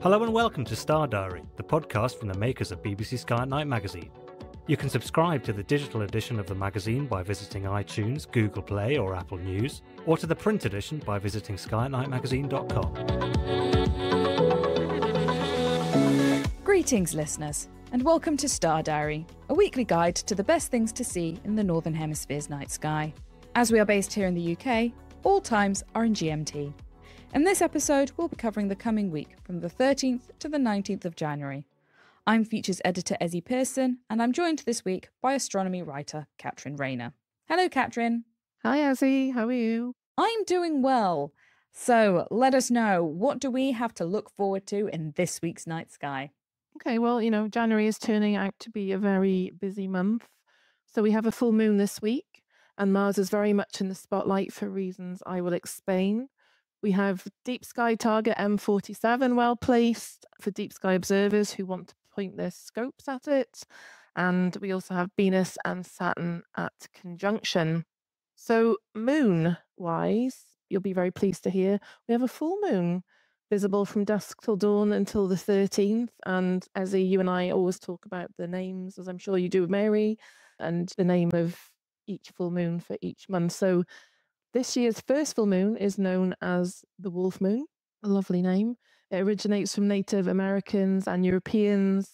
Hello and welcome to Star Diary, the podcast from the makers of BBC Sky at Night magazine. You can subscribe to the digital edition of the magazine by visiting iTunes, Google Play, or Apple News, or to the print edition by visiting skyatnightmagazine.com. Greetings, listeners, and welcome to Star Diary, a weekly guide to the best things to see in the Northern Hemisphere's night sky. As we are based here in the UK, all times are in GMT. In this episode, we'll be covering the coming week from the 13th to the 19th of January. I'm features editor Ezzy Pearson, and I'm joined this week by astronomy writer Katrin Raynor. Hello, Katrin. Hi, Ezzy. How are you? I'm doing well. So let us know what do we have to look forward to in this week's night sky? Okay, well, you know, January is turning out to be a very busy month. So we have a full moon this week, and Mars is very much in the spotlight for reasons I will explain. We have Deep Sky Target M47 well placed for deep sky observers who want to point their scopes at it. And we also have Venus and Saturn at conjunction. So, moon wise, you'll be very pleased to hear we have a full moon visible from dusk till dawn until the 13th. And Ezzy, you and I always talk about the names, as I'm sure you do with Mary, and the name of each full moon for each month. So, this year's first full moon is known as the Wolf Moon, a lovely name. It originates from Native Americans and Europeans.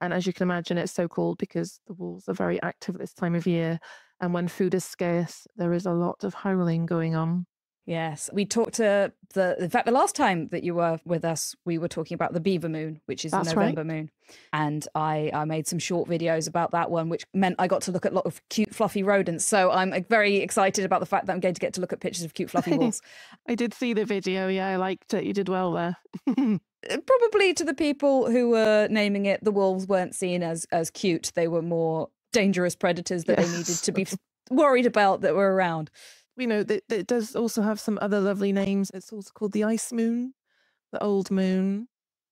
And as you can imagine, it's so called because the wolves are very active at this time of year. And when food is scarce, there is a lot of howling going on. Yes, we talked to the. In fact, the last time that you were with us, we were talking about the Beaver Moon, which is That's the November right. moon, and I I made some short videos about that one, which meant I got to look at a lot of cute fluffy rodents. So I'm uh, very excited about the fact that I'm going to get to look at pictures of cute fluffy wolves. I did see the video. Yeah, I liked it. You did well there. Uh, Probably to the people who were naming it, the wolves weren't seen as as cute. They were more dangerous predators that they needed to be worried about that were around. You know, that it does also have some other lovely names. It's also called the Ice Moon, the Old Moon,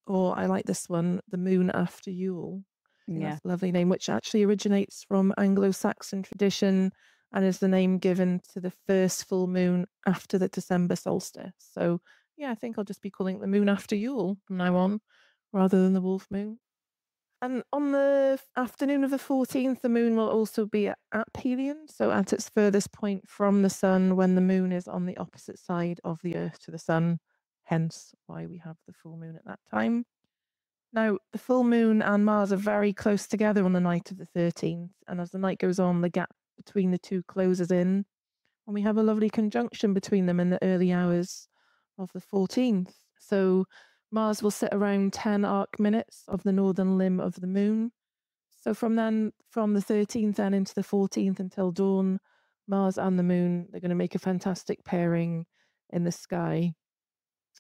or I like this one, the Moon After Yule. Yeah. lovely name, which actually originates from Anglo Saxon tradition and is the name given to the first full moon after the December solstice. So, yeah, I think I'll just be calling it the Moon After Yule from now on rather than the Wolf Moon. And on the afternoon of the 14th, the moon will also be at aphelion, so at its furthest point from the sun when the moon is on the opposite side of the earth to the sun, hence why we have the full moon at that time. Now, the full moon and Mars are very close together on the night of the 13th, and as the night goes on, the gap between the two closes in, and we have a lovely conjunction between them in the early hours of the 14th. So, Mars will sit around 10 arc minutes of the northern limb of the moon. So from then, from the 13th and into the 14th until dawn, Mars and the moon, they're going to make a fantastic pairing in the sky.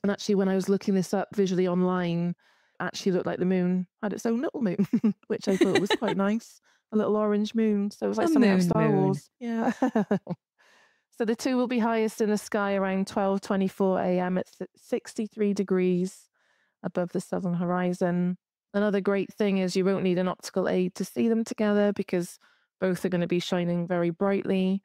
And actually, when I was looking this up visually online, actually looked like the moon had its own little moon, which I thought was quite nice. A little orange moon. So it was like A something out of Star moon. Wars. Yeah. so the two will be highest in the sky around 12:24 a.m. at 63 degrees above the southern horizon. Another great thing is you won't need an optical aid to see them together because both are going to be shining very brightly.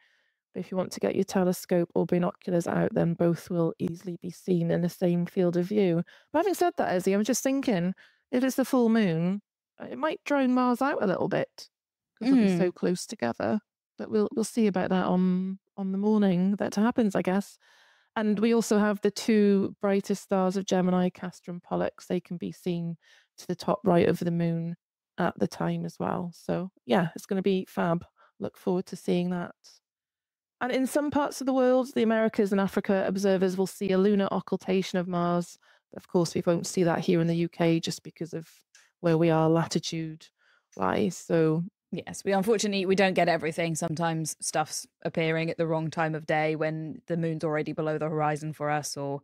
But if you want to get your telescope or binoculars out, then both will easily be seen in the same field of view. But having said that, Ezzy, I'm just thinking if it's the full moon, uh, it might drone Mars out a little bit because they'll be Mm. so close together. But we'll we'll see about that on on the morning that happens, I guess. And we also have the two brightest stars of Gemini, Castor and Pollux. They can be seen to the top right of the moon at the time as well. So, yeah, it's going to be fab. Look forward to seeing that. And in some parts of the world, the Americas and Africa observers will see a lunar occultation of Mars. Of course, we won't see that here in the UK just because of where we are latitude wise. So, Yes, we unfortunately we don't get everything. Sometimes stuff's appearing at the wrong time of day when the moon's already below the horizon for us, or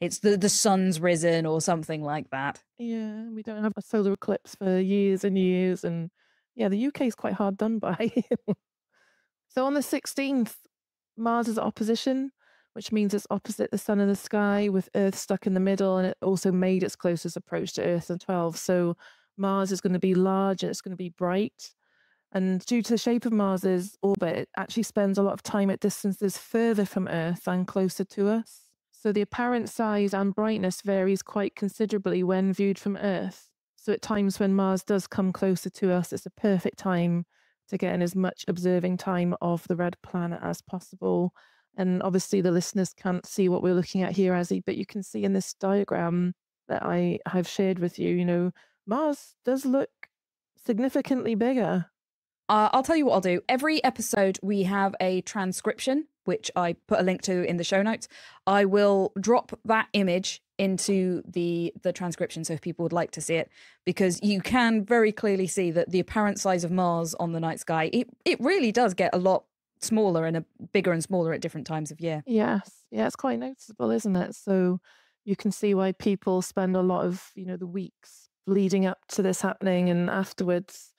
it's the the sun's risen, or something like that. yeah, we don't have a solar eclipse for years and years. And yeah, the UK is quite hard done by. so on the 16th, Mars is opposition, which means it's opposite the sun in the sky with Earth stuck in the middle. And it also made its closest approach to Earth in 12. So Mars is going to be large and it's going to be bright. And due to the shape of Mars's orbit, it actually spends a lot of time at distances further from Earth than closer to us. So the apparent size and brightness varies quite considerably when viewed from Earth. So at times when Mars does come closer to us, it's a perfect time to get in as much observing time of the red planet as possible. And obviously the listeners can't see what we're looking at here, Ezzy, but you can see in this diagram that I have shared with you, you know, Mars does look significantly bigger. Uh, I'll tell you what I'll do. Every episode, we have a transcription, which I put a link to in the show notes. I will drop that image into the the transcription so if people would like to see it because you can very clearly see that the apparent size of Mars on the night sky it, it really does get a lot smaller and a bigger and smaller at different times of year. Yes. Yeah, it's quite noticeable, isn't it? So you can see why people spend a lot of, you know, the weeks leading up to this happening and afterwards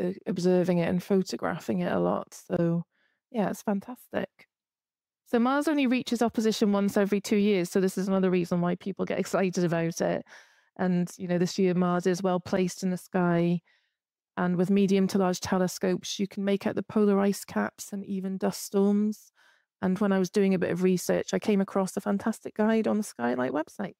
Uh, observing it and photographing it a lot. So yeah, it's fantastic. So Mars only reaches opposition once every two years. So this is another reason why people get excited about it. And, you know, this year Mars is well placed in the sky. And with medium to large telescopes, you can make out the polar ice caps and even dust storms. And when I was doing a bit of research, I came across a fantastic guide on the Sky at Night website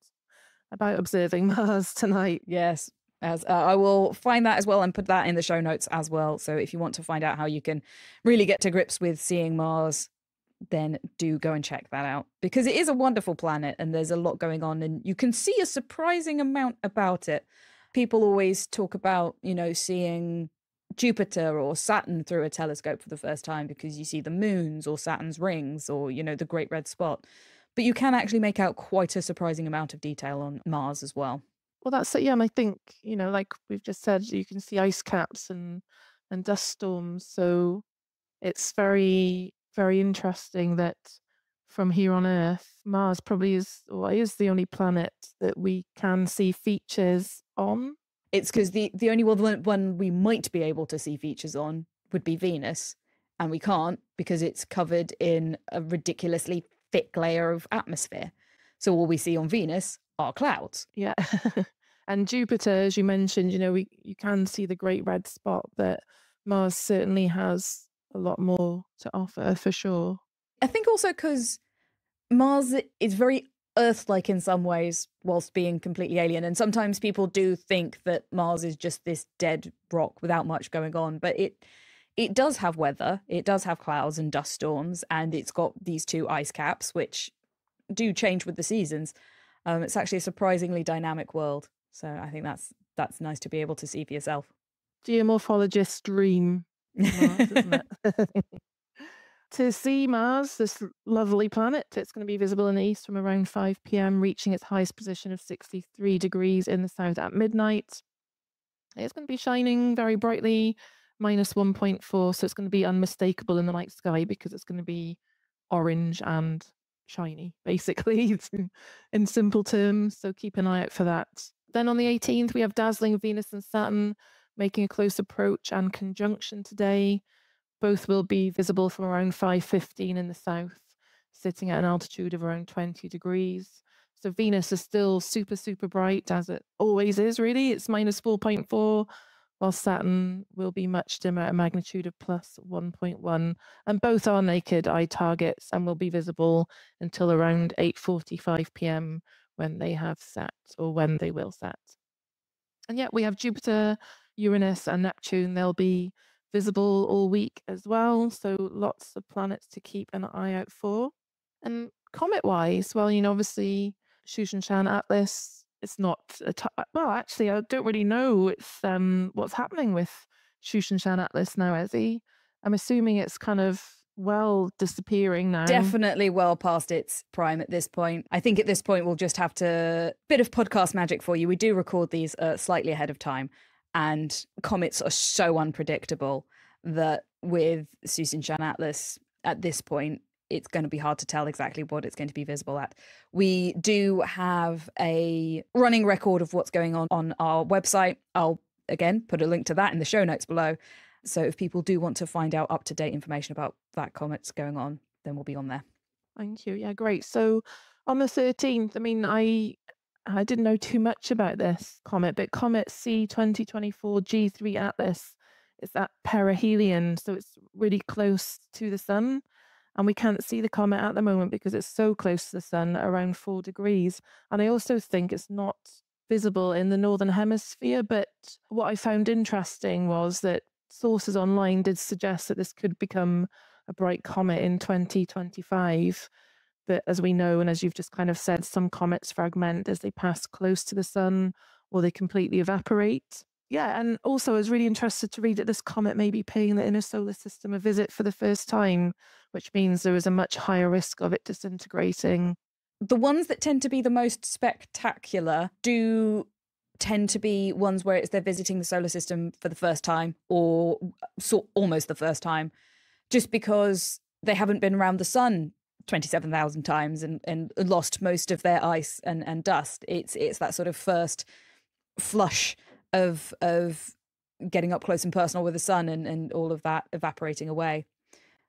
about observing Mars tonight. Yes, as uh, I will find that as well and put that in the show notes as well. So if you want to find out how you can really get to grips with seeing Mars, then do go and check that out because it is a wonderful planet and there's a lot going on and you can see a surprising amount about it. People always talk about, you know, seeing Jupiter or Saturn through a telescope for the first time because you see the moons or Saturn's rings or, you know, the great red spot. But you can actually make out quite a surprising amount of detail on Mars as well. Well, that's it. Yeah, and I think you know, like we've just said, you can see ice caps and and dust storms. So it's very very interesting that from here on Earth, Mars probably is or is the only planet that we can see features on. It's because the the only one one we might be able to see features on would be Venus, and we can't because it's covered in a ridiculously thick layer of atmosphere. So all we see on Venus are clouds. Yeah. and Jupiter, as you mentioned, you know, we you can see the great red spot, but Mars certainly has a lot more to offer for sure. I think also because Mars is very Earth like in some ways, whilst being completely alien. And sometimes people do think that Mars is just this dead rock without much going on, but it it does have weather, it does have clouds and dust storms, and it's got these two ice caps, which do change with the seasons. Um, it's actually a surprisingly dynamic world. So I think that's that's nice to be able to see for yourself. Geomorphologist dream, Mars, to see Mars, this lovely planet, it's going to be visible in the east from around 5 p.m., reaching its highest position of 63 degrees in the south at midnight. It's going to be shining very brightly, minus 1.4, so it's going to be unmistakable in the night sky because it's going to be orange and shiny, basically, in simple terms. So keep an eye out for that. Then on the 18th, we have dazzling Venus and Saturn making a close approach and conjunction today. Both will be visible from around 5.15 in the south, sitting at an altitude of around 20 degrees. So Venus is still super, super bright, as it always is, really. It's minus 4.4, while Saturn will be much dimmer a magnitude of plus 1.1. And both are naked eye targets and will be visible until around 8.45 p.m when they have set or when they will set. And yet we have Jupiter, Uranus, and Neptune. They'll be visible all week as well. So lots of planets to keep an eye out for. And comet wise, well, you know, obviously Tsuchinshan Atlas, it's not a t- well, actually, I don't really know it's um what's happening with Tsuchinshan Atlas now, Ezzy I'm assuming it's kind of well disappearing now. Definitely well past its prime at this point. I think at this point we'll just have to bit of podcast magic for you. We do record these uh, slightly ahead of time, and comets are so unpredictable that with Tsuchinshan Atlas at this point. It's going to be hard to tell exactly what it's going to be visible at. We do have a running record of what's going on on our website. I'll again put a link to that in the show notes below. So if people do want to find out up to date information about that comet's going on, then we'll be on there. Thank you. Yeah, great. So on the 13th, I mean, I I didn't know too much about this comet, but Comet C 2024 G3 Atlas is at perihelion, so it's really close to the sun. And we can't see the comet at the moment because it's so close to the sun, around four degrees. And I also think it's not visible in the northern hemisphere. But what I found interesting was that sources online did suggest that this could become a bright comet in 2025. But as we know, and as you've just kind of said, some comets fragment as they pass close to the sun or they completely evaporate. Yeah, and also I was really interested to read that this comet may be paying the inner solar system a visit for the first time, which means there is a much higher risk of it disintegrating. The ones that tend to be the most spectacular do tend to be ones where it's they're visiting the solar system for the first time or so, almost the first time just because they haven't been around the sun 27,000 times and, and lost most of their ice and, and dust. It's it's that sort of first flush of of getting up close and personal with the sun and, and all of that evaporating away.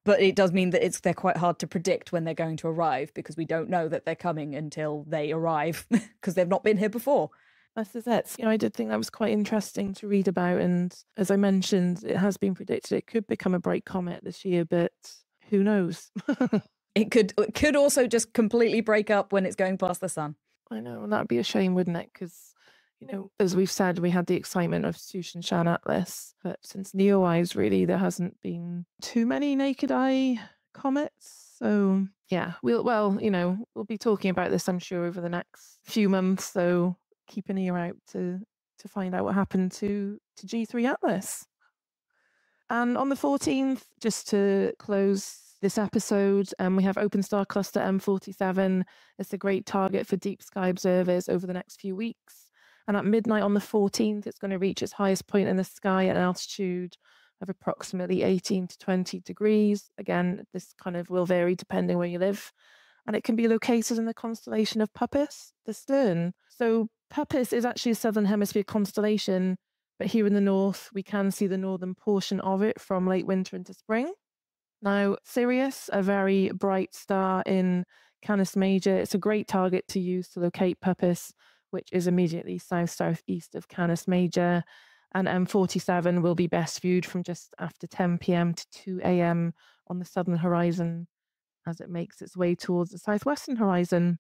But it does mean that it's they're quite hard to predict when they're going to arrive because we don't know that they're coming until they arrive because they've not been here before. This is it. You know, I did think that was quite interesting to read about. And as I mentioned, it has been predicted it could become a bright comet this year, but who knows? it could it could also just completely break up when it's going past the sun. I know, and that'd be a shame, wouldn't it? Because you know, as we've said, we had the excitement of Tsuchinshan Atlas, but since NEOWISE, really, there hasn't been too many naked eye comets. So yeah, we'll well, you know, we'll be talking about this, I'm sure, over the next few months. So keep an ear out to to find out what happened to to G3 Atlas. And on the 14th, just to close this episode, um, we have Open Star Cluster M47. It's a great target for deep sky observers over the next few weeks. And at midnight on the 14th, it's going to reach its highest point in the sky at an altitude of approximately 18 to 20 degrees. Again, this kind of will vary depending where you live. And it can be located in the constellation of Puppis, the stern. So Puppis is actually a southern hemisphere constellation, but here in the north, we can see the northern portion of it from late winter into spring. Now, Sirius, a very bright star in Canis Major, it's a great target to use to locate Puppis, which is immediately south southeast of Canis Major. And um, M47 will be best viewed from just after 10 pm to 2 am on the southern horizon as it makes its way towards the southwestern horizon.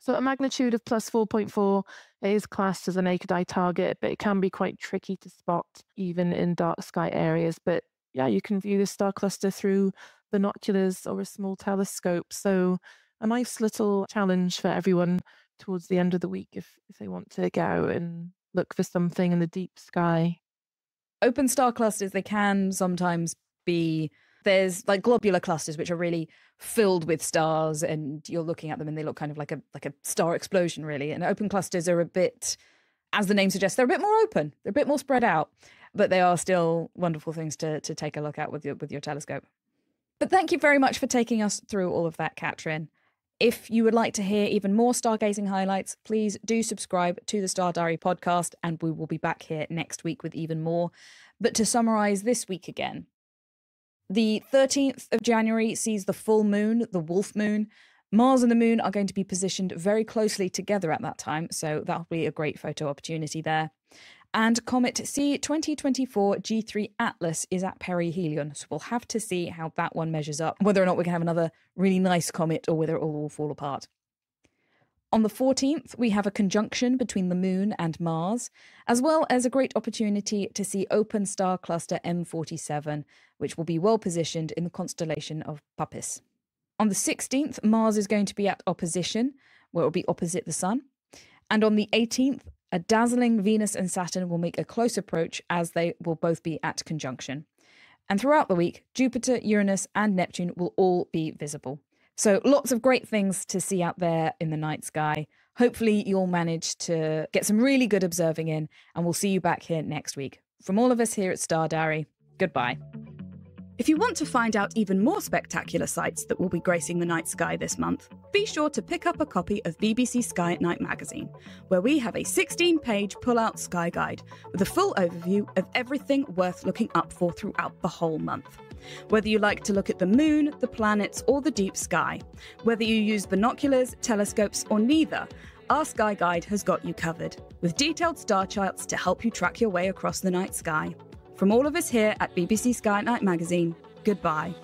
So a magnitude of plus 4.4 is classed as a naked eye target, but it can be quite tricky to spot even in dark sky areas. But yeah, you can view the star cluster through binoculars or a small telescope. So a nice little challenge for everyone towards the end of the week if, if they want to go and look for something in the deep sky. Open star clusters, they can sometimes be there's like globular clusters which are really filled with stars and you're looking at them and they look kind of like a like a star explosion really. And open clusters are a bit as the name suggests they're a bit more open they're a bit more spread out but they are still wonderful things to to take a look at with your with your telescope. But thank you very much for taking us through all of that Katrin if you would like to hear even more stargazing highlights, please do subscribe to the Star Diary podcast, and we will be back here next week with even more. But to summarize this week again, the 13th of January sees the full moon, the wolf moon. Mars and the moon are going to be positioned very closely together at that time, so that'll be a great photo opportunity there. And Comet C 2024 G3 Atlas is at perihelion, so we'll have to see how that one measures up, whether or not we can have another really nice comet or whether it will all fall apart. On the 14th, we have a conjunction between the Moon and Mars, as well as a great opportunity to see open star cluster M47, which will be well positioned in the constellation of Puppis. On the 16th, Mars is going to be at opposition, where it will be opposite the Sun. And on the 18th, a dazzling Venus and Saturn will make a close approach as they will both be at conjunction. And throughout the week, Jupiter, Uranus, and Neptune will all be visible. So lots of great things to see out there in the night sky. Hopefully, you'll manage to get some really good observing in, and we'll see you back here next week. From all of us here at Star Diary, goodbye. If you want to find out even more spectacular sights that will be gracing the night sky this month, be sure to pick up a copy of BBC Sky at Night magazine, where we have a 16 page pull out sky guide with a full overview of everything worth looking up for throughout the whole month. Whether you like to look at the moon, the planets, or the deep sky, whether you use binoculars, telescopes, or neither, our Sky Guide has got you covered, with detailed star charts to help you track your way across the night sky. From all of us here at BBC Sky at Night magazine, goodbye.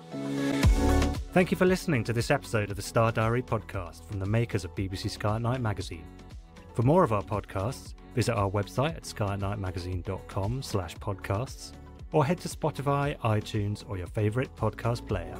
Thank you for listening to this episode of the Star Diary podcast from the makers of BBC Sky at Night magazine. For more of our podcasts, visit our website at skyatnightmagazine.com slash podcasts or head to Spotify, iTunes or your favourite podcast player.